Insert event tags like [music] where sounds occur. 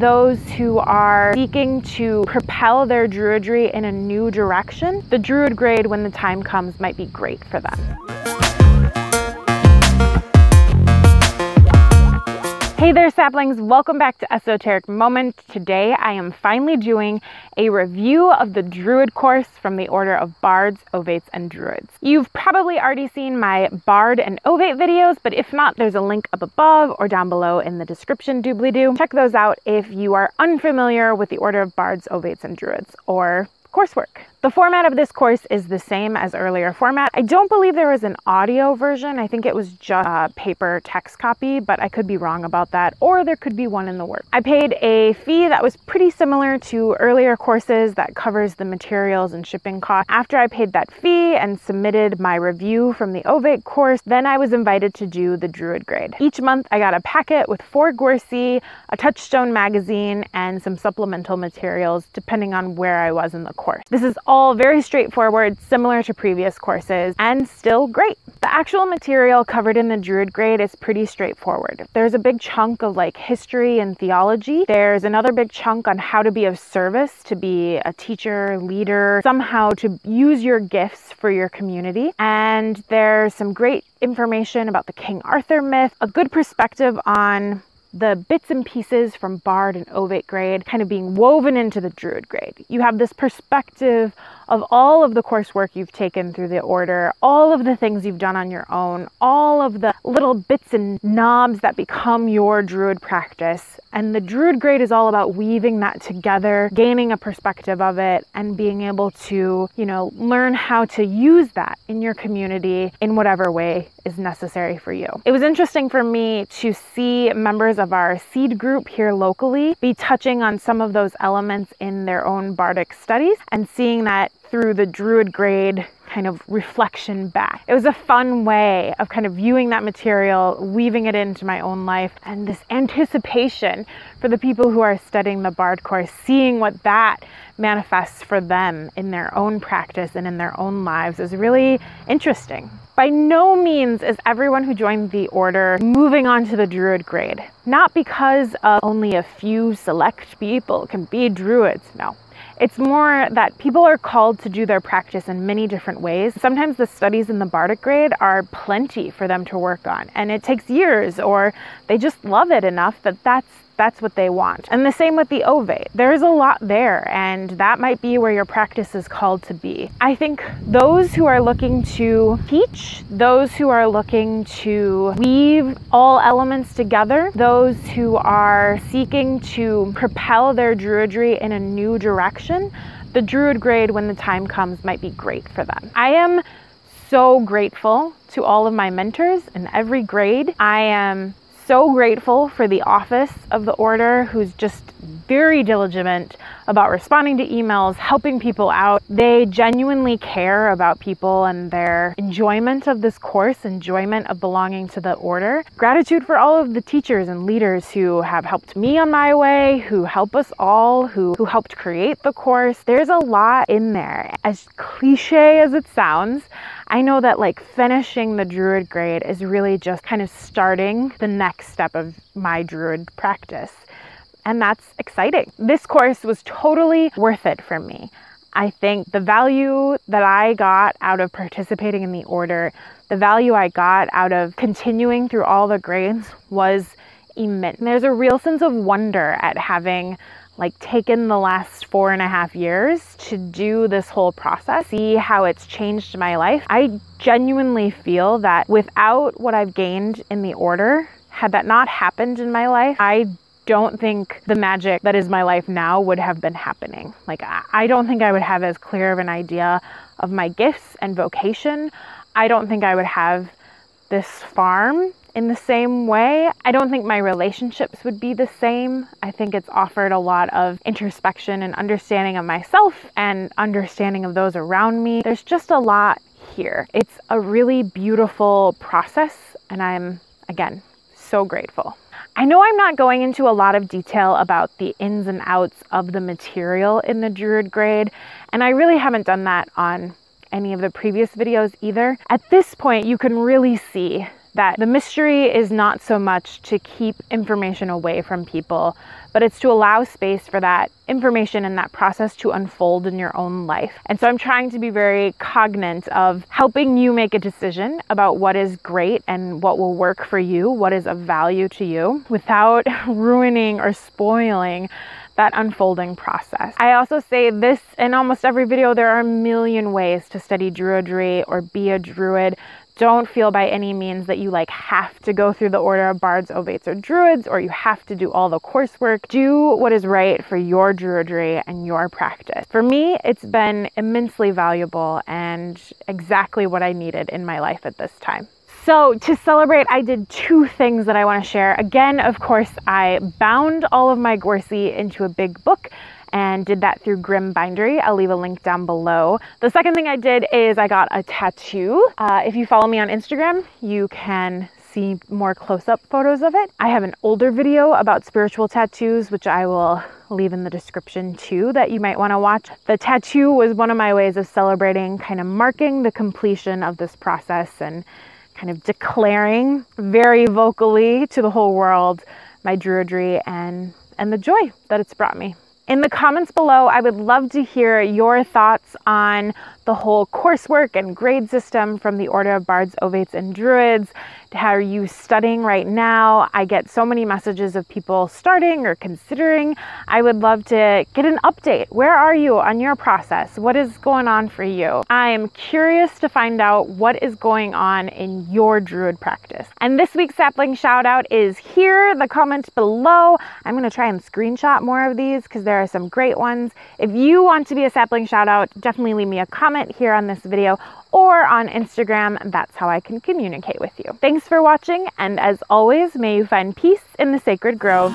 those who are seeking to propel their druidry in a new direction, the druid grade when the time comes might be great for them. Hey there saplings, welcome back to Esoteric Moment. Today I am finally doing a review of the Druid course from the Order of Bards, Ovates, and Druids. You've probably already seen my Bard and Ovate videos, but if not, there's a link up above or down below in the description doobly-doo. Check those out if you are unfamiliar with the Order of Bards, Ovates, and Druids, or coursework. The format of this course is the same as earlier format. I don't believe there was an audio version. I think it was just a paper text copy, but I could be wrong about that, or there could be one in the works. I paid a fee that was pretty similar to earlier courses that covers the materials and shipping costs. After I paid that fee and submitted my review from the Ovate course, then I was invited to do the Druid grade. Each month I got a packet with four Gwersi, a Touchstone magazine, and some supplemental materials depending on where I was in the course. This is all all very straightforward, similar to previous courses, and still great. The actual material covered in the Druid grade is pretty straightforward. There's a big chunk of like history and theology. There's another big chunk on how to be of service, to be a teacher, leader, somehow to use your gifts for your community. And there's some great information about the King Arthur myth, a good perspective on the bits and pieces from Bard and Ovate grade kind of being woven into the Druid grade. You have this perspective of all of the coursework you've taken through the order, all of the things you've done on your own, all of the little bits and knobs that become your Druid practice. And the Druid grade is all about weaving that together, gaining a perspective of it, and being able to, you know, learn how to use that in your community in whatever way is necessary for you. It was interesting for me to see members of our seed group here locally be touching on some of those elements in their own bardic studies and seeing that through the druid grade kind of reflection back. It was a fun way of kind of viewing that material, weaving it into my own life, and this anticipation for the people who are studying the Bard course, seeing what that manifests for them in their own practice and in their own lives is really interesting. By no means is everyone who joined the order moving on to the druid grade. Not because only a few select people can be druids, no. It's more that people are called to do their practice in many different ways. Sometimes the studies in the Bardic grade are plenty for them to work on, and it takes years, or they just love it enough that that's that's what they want. And the same with the ovate. There's a lot there, and that might be where your practice is called to be. I think those who are looking to teach, those who are looking to weave all elements together, those who are seeking to propel their druidry in a new direction, the druid grade, when the time comes, might be great for them. I am so grateful to all of my mentors in every grade. I am so grateful for the office of the order who's just very diligent about responding to emails, helping people out. They genuinely care about people and their enjoyment of this course, enjoyment of belonging to the order. Gratitude for all of the teachers and leaders who have helped me on my way, who help us all, who, who helped create the course. There's a lot in there. As cliche as it sounds, I know that like finishing the Druid grade is really just kind of starting the next step of my Druid practice. And that's exciting. This course was totally worth it for me. I think the value that I got out of participating in the order, the value I got out of continuing through all the grades was immense. There's a real sense of wonder at having like taken the last four and a half years to do this whole process, see how it's changed my life. I genuinely feel that without what I've gained in the order, had that not happened in my life, I don't think the magic that is my life now would have been happening. Like, I don't think I would have as clear of an idea of my gifts and vocation. I don't think I would have this farm in the same way. I don't think my relationships would be the same. I think it's offered a lot of introspection and understanding of myself and understanding of those around me. There's just a lot here. It's a really beautiful process, and I'm, again, so grateful. I know I'm not going into a lot of detail about the ins and outs of the material in the Druid grade, and I really haven't done that on any of the previous videos either. At this point, you can really see that the mystery is not so much to keep information away from people, but it's to allow space for that information and that process to unfold in your own life. And so I'm trying to be very cognizant of helping you make a decision about what is great and what will work for you, what is of value to you, without [laughs] ruining or spoiling that unfolding process. I also say this in almost every video there are a million ways to study Druidry or be a Druid don't feel by any means that you like have to go through the order of bards, ovates, or druids, or you have to do all the coursework. Do what is right for your druidry and your practice. For me, it's been immensely valuable and exactly what I needed in my life at this time. So, to celebrate, I did two things that I want to share. Again, of course, I bound all of my Gwersi into a big book and did that through Grimm Bindery. I'll leave a link down below. The second thing I did is I got a tattoo. Uh, if you follow me on Instagram, you can see more close-up photos of it. I have an older video about spiritual tattoos, which I will leave in the description too, that you might want to watch. The tattoo was one of my ways of celebrating, kind of marking the completion of this process and kind of declaring very vocally to the whole world my druidry and and the joy that it's brought me. In the comments below, I would love to hear your thoughts on the whole coursework and grade system from the Order of Bards, Ovates, and Druids. How are you studying right now? I get so many messages of people starting or considering. I would love to get an update. Where are you on your process? What is going on for you? I am curious to find out what is going on in your Druid practice. And this week's sapling shout out is here, the comment below. I'm going to try and screenshot more of these because there are some great ones. If you want to be a sapling shout out, definitely leave me a comment comment here on this video or on Instagram. That's how I can communicate with you. Thanks for watching, and as always, may you find peace in the sacred grove.